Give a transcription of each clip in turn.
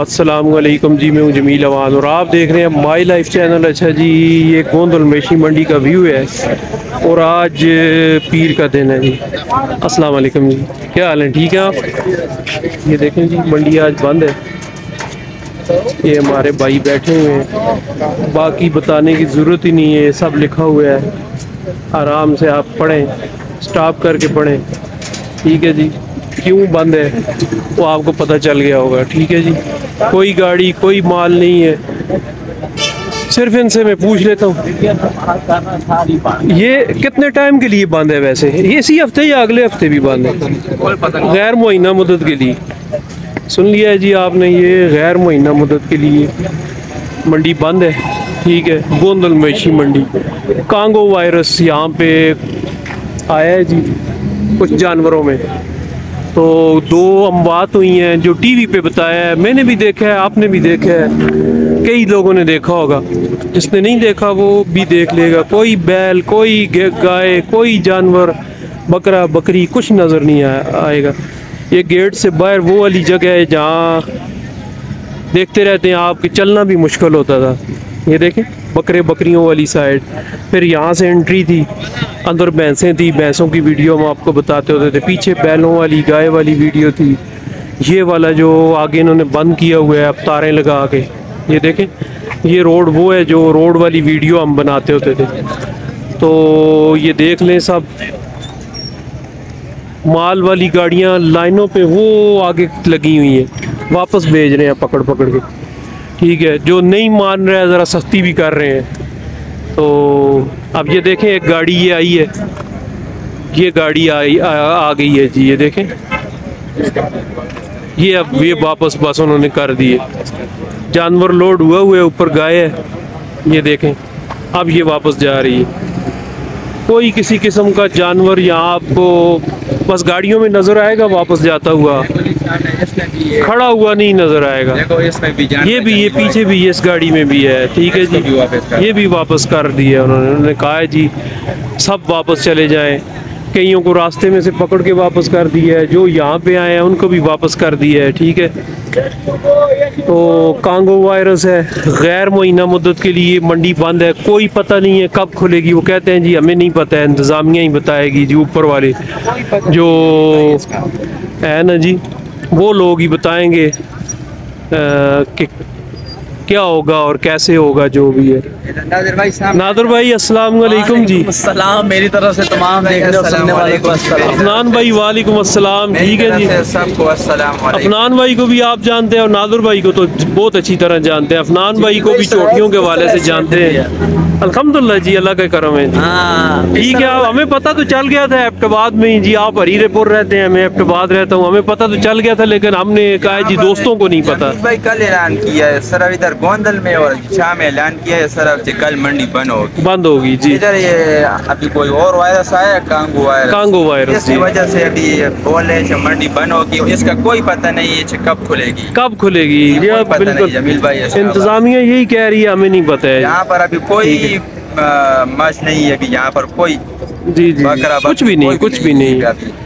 अस्सलाम वालेकुम जी, मैं हूँ जमील अवान और आप देख रहे हैं माई लाइफ चैनल अच्छा जी, ये गोंदल मेशी मंडी का व्यू है और आज पीर का दिन है जी। अस्सलाम वालेकुम जी। क्या हाल है? ठीक है आप? ये देखें जी, मंडी आज बंद है। ये हमारे भाई बैठे हुए हैं। बाकी बताने की ज़रूरत ही नहीं है सब लिखा हुआ है। आराम से आप पढ़ें स्टॉप करके पढ़ें। ठीक है जी। क्यों बंद है? वो आपको पता चल गया होगा, ठीक है जी? कोई गाड़ी, कोई माल नहीं है। सिर्फ़ इनसे मैं पूछ लेता हूँ। ये कितने टाइम के लिए बंद है वैसे? ये इसी हफ़्ते या अगले हफ़्ते भी बंद है? गैर मुआयना मदद के लिए। सुन लिया है जी आपने ये गैर मुआयना मदद के लिए। मंडी बंद है, ठीक है? गोंदल मवेशी मंडी। कांगो वायरस यहाँ पे आया है जी, कुछ जानवरों में। तो दो अमवात हुई हैं जो टीवी पे बताया है मैंने भी देखा है आपने भी देखा है। कई लोगों ने देखा होगा। जिसने नहीं देखा वो भी देख लेगा। कोई बैल कोई गाय कोई जानवर बकरा बकरी कुछ नज़र नहीं आ, आएगा। ये गेट से बाहर वो वाली जगह है जहाँ देखते रहते हैं आपके चलना भी मुश्किल होता था। ये देखें, बकरे बकरियों वाली साइड फिर यहाँ से एंट्री थी, अंदर भैंसें थी, भैंसों की वीडियो हम आपको बताते होते थे। पीछे बैलों वाली, गाय वाली वीडियो थी। ये वाला जो आगे इन्होंने बंद किया हुआ है, अब तारें लगा के। ये देखें, ये रोड वो है जो रोड वाली वीडियो हम बनाते होते थे। तो ये देख लें सब। माल वाली गाड़ियाँ लाइनों पे वो आगे लगी हुई हैं। वापस भेज रहे हैं पकड़ पकड़ के। ठीक है जो नहीं मान रहे हैं ज़रा सख्ती भी कर रहे हैं। तो अब ये देखें एक गाड़ी ये आई है। ये गाड़ी आई आ, आ गई है जी ये देखें। ये अब ये वापस बस उन्होंने कर दिए जानवर लोड हुआ हुआ है ऊपर गाय है। ये देखें अब ये वापस जा रही है। कोई किसी किस्म का जानवर यहाँ आपको बस गाड़ियों में नज़र आएगा वापस जाता हुआ। खड़ा हुआ नहीं नज़र आएगा। देखो इसमें भी ये भी ये पीछे भी इस गाड़ी में भी है ठीक है जी? ये भी वापस कर दिया उन्होंने। उन्होंने कहा है जी सब वापस चले जाएँ। कईयों को रास्ते में से पकड़ के वापस कर दिया है। जो यहाँ पे आए हैं उनको भी वापस कर दिया है ठीक है? तो कांगो वायरस है। गैर मुइना मुद्दत के लिए मंडी बंद है। कोई पता नहीं है कब खुलेगी। वो कहते हैं जी हमें नहीं पता है। इंतज़ामिया ही बताएगी जी ऊपर वाले। जो है ना जी वो लोग ही बताएँगे कि क्या होगा और कैसे होगा जो भी है? नादर भाई नादर भाई अस्सलाम वालेकुम जी। सलाम मेरी तरफ़ से तमाम देखने और सुनने वाले को अफनान भाई वालेकुम अस्सलाम ठीक है जी? सबको अस्सलाम अफनान भाई को भी आप जानते हैं और नादर भाई को तो बहुत अच्छी तरह जानते हैं। अफनान भाई को भी चोटियों के वाले से जानते हैं। अल्हम्दुलिल्लाह जी अल्लाह का करम है हाँ, ठीक है हमें पता तो चल गया था एप्टाबाद में ही जी आप हरीरेपुर रहते हैं मैं एप्टाबाद रहता हूँ। हमें पता तो चल गया था लेकिन हमने कहा जी दोस्तों को नहीं पता। भाई कल ऐलान किया है सर इधर गोंदल में और शाह में ऐलान किया है। सर अब कल मंडी बंद होगी। बंद होगी जी। इधर ये अभी कोई और वायरस आया कांगो वायरस। कांगो वायरस इसकी वजह से अभी बोल रहे मंडी बंद होगी। इसका कोई पता नहीं है कब खुलेगी। कब खुलेगी? ये बिल्कुल जमील भाई इंतजामिया यही कह रही है हमें नहीं पता है। यहाँ पर अभी कोई मच नहीं है अभी यहाँ पर कोई जी जी कुछ भी नहीं कुछ भी नहीं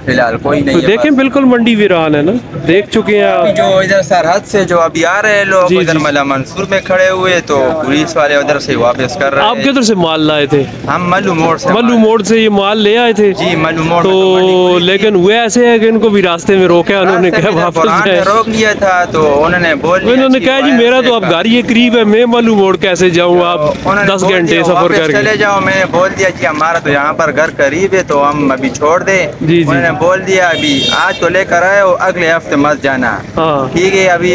फ़िलहाल कोई नहीं तो देखें बिल्कुल मंडी वीरान है ना? देख चुके हैं आप। जो इधर सरहद से जो अभी आ रहे हैं लोग इधर मला मंसूर में खड़े हुए तो पुलिस वाले उधर से वापस कर रहे हैं। आप किधर से माल लाए थे? हम मल्लू मोड़ से मल्लू मोड़ से ये माल ले आए थे? जी मल्लू मोड़ तो लेकिन वो ऐसे है कि इनको भी रास्ते में रोका उन्होंने कहा वापस रोक लिया था तो उन्होंने बोल उन्होंने कहा जी मेरा तो अब गाड़ी करीब है मैं मल्लू मोड़ कैसे जाऊँ? आप दस घंटे सफ़र करके। चले जाओ मैंने बोल दिया जी हमारा तो यहाँ पर घर करीब है तो हम अभी छोड़ दे। जी उन्होंने बोल दिया अभी आज तो लेकर आए हो अगले हफ़्ते मत जाना। ठीक है अभी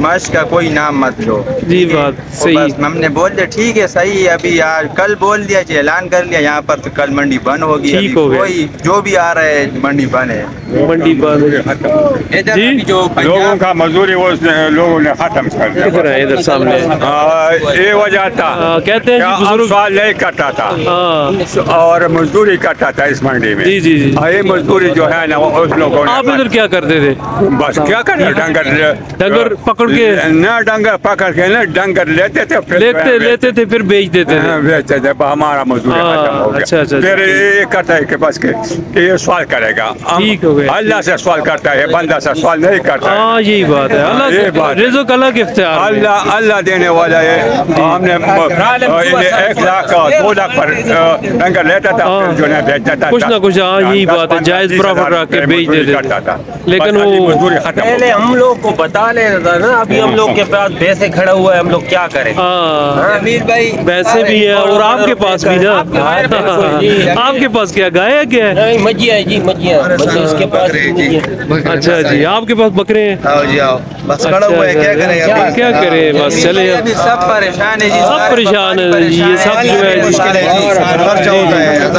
मश का कोई नाम मत लो। जी बात सही। हमने बोल दिया ठीक है सही अभी आज कल बोल दिया जी ऐलान कर लिया यहाँ पर तो कल मंडी बंद होगी हो कोई जो भी आ रहा है मंडी बंद है। मंडी बंद। जी? जो लोगों का मजदूरी वो लोगों ने खत्म कर दिया। इधर सामने। ये वजह था। कहते हैं नहीं कटा था। और मजदूरी मजदूरी करता था इस मंडी में। जी, जी, जी। हाँ, ये मजदूरी जो है ना उस लोगों ने आप इधर क्या करते थे? बस क्या करना डंगर डंगर पकड़ के- ना डंगर पकड़ के ना डंगर लेते थे फिर लेते लेते थे फिर बेच देते थे। हाँ, बेचते थे हमारा मजदूरी हाँ, खत्म हो गया। अच्छा, अच्छा, फिर अच्छा। ये करता है कि बस के ये सवाल करेगा। हो। अल्लाह से सवाल करता है बंदा से सवाल नहीं करता है। हाँ यही बात है। ये अल्लाह बात है। रिजुक अल्लाह के इख्तियार अल्लाह अल्लाह देने वाला है। हमने एक लाख दो लाख पर डंगर लेता था। हाँ। जो है बेचता था कुछ ना कुछ, हाँ, यही बात है, जायज़ प्रॉफिट रख के बेच देते था। लेकिन वो- मजदूरी खत्म हो पहले हम लोग को बता लेना था ना अभी हम लोग के पास भैंसे खड़ा हुआ है हम लोग क्या करें? हाँ। भाई वैसे भी है और आपके पास भी ना। आपके पास क्या गाय है क्या? है मजिया जी मजिया इसके पास अच्छा जी आपके पास बकरे हैं? आओ जी आओ। बस खड़ा अच्छा, हुआ है क्या अच्छा। क्या करें? बस चले। सब परेशान है जी सब परेशान है ये सब जो है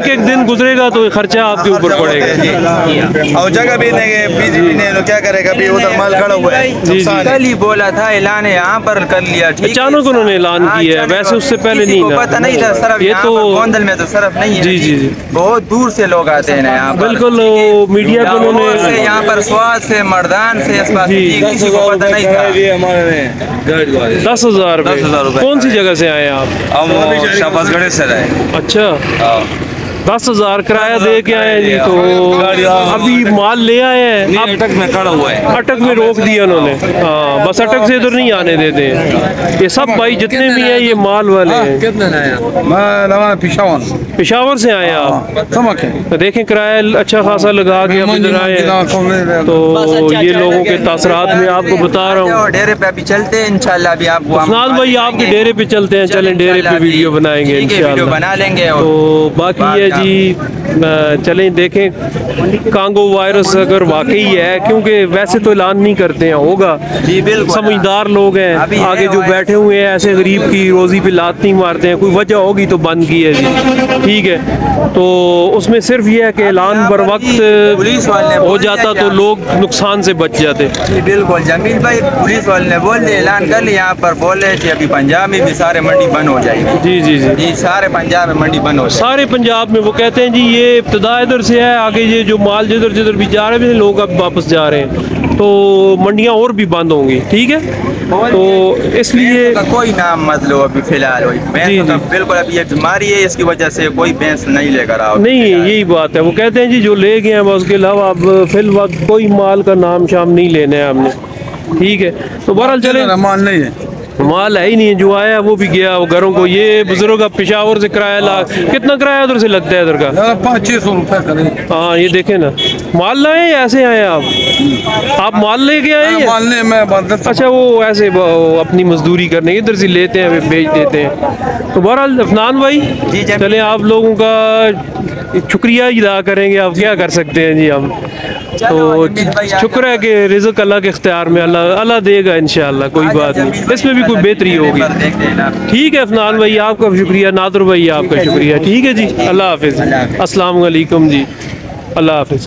एक एक दिन गुजरेगा तो खर्चा आपके ऊपर पड़ेगा। और जगह भी नहीं है बीजेपी ने तो क्या करेगा? अभी उधर माल खड़ा हुआ है। है। कल ही बोला था ऐलान यहाँ पर कर लिया अचानक उन्होंने ऐलान हाँ, किया है, वैसे उससे पहले नहीं को पता नहीं था सरफ ये तो- गोंदल में तो सरफ नहीं है जी, जी, जी। बहुत दूर से लोग आते हैं यहाँ बिल्कुल मीडिया से उन्होंने यहाँ पर स्वाद से मर्दान से। की किसी को पता नहीं था। दस हज़ार कौन सी जगह से आए आप? हम शाबाजगढ़ से रहे अच्छा। दस हज़ार किराया दे के आए हैं जी तो अभी माल ले आए हैं। अब अटक में खड़ा हुआ है। अटक में रोक दिया उन्होंने। हाँ। बस अटक से इधर नहीं आने देते। हैं ये सब भाई जितने भी हैं ये माल वाले हैं मैं रवाना पिशावर पेशावर से आए आप? समक तो देखें किराया अच्छा खासा लगा के अब इधर आए हैं। तो ये लोगों के तासरात में आपको बता रहा हूँ। डेरे पे अभी चलते हैं इंशाल्लाह अभी आपको भाई आपके डेरे पे चलते हैं। चलें डेरे पे वीडियो बनाएँगे है, इंशाल्लाह। बना लेंगे तो बाकी है जी चलें देखें कांगो वायरस अगर वाकई है क्योंकि वैसे तो ऐलान नहीं करते हैं होगा। जी, बिल्कुल। समझदार लोग हैं आगे जो बैठे हुए हैं ऐसे गरीब की रोजी पे लात नहीं मारते हैं कोई वजह होगी तो बंद की है जी। ठीक है तो उसमें सिर्फ़ ये है कि ऐलान बर वक्त हो जाता तो लोग नुकसान से बच जाते। बिल्कुल जमील भाई पुलिस वाले ने बोल ऐलान कर लिया यहाँ पर बोले कि अभी पंजाब में भी सारे मंडी बंद हो जाएगी। जी जी जी। सारे पंजाब में मंडी बंद हो सारे पंजाब में वो कहते हैं जी ये इब्तदा इधर से है आगे ये जो माल जिधर जिधर भी जा रहे हैं लोग अब वापस जा रहे हैं। तो मंडियाँ और भी बंद होंगी ठीक है? तो इसलिए का कोई नाम मत लो अभी फ़िलहाल जी, तो बिल्कुल अभी ये बीमारी है इसकी वजह से कोई भैंस नहीं लेकर आओ। नहीं यही बात है। वो कहते हैं जी जो ले गए हैं बस उसके अलावा अब फिल कोई माल का नाम शाम नहीं लेना है हमने। ठीक है? तो बहरहाल चले। माल नहीं है। माल है ही नहीं जो आया वो भी गया वो घरों को। ये बुज़ुर्ग अब पेशावर से किराया ला कितना किराया उधर से लगता है इधर का? पाँच छः सौ रुपये हाँ ये देखे ना। माल लाए ऐसे आए आप? आप माल लेके आए या मानने में अच्छा वो ऐसे अपनी मजदूरी करने इधर से लेते हैं बेच देते हैं। तो बहरहाल अफनान भाई जी। चले आप लोगों का शुक्रिया अदा करेंगे। आप क्या कर सकते हैं जी हम? तो शुक्र है कि रिजक अल्लाह के इख्तियार में अल्लाह अल्लाह देगा इन कोई बात नहीं। इसमें भी कोई बेहतरी होगी। ठीक है अफनान भाई आपका शुक्रिया नादुर भाई आपका शुक्रिया। ठीक है जी अल्लाह हाफिज़। असलकम जी। अल्लाह हाफिज़।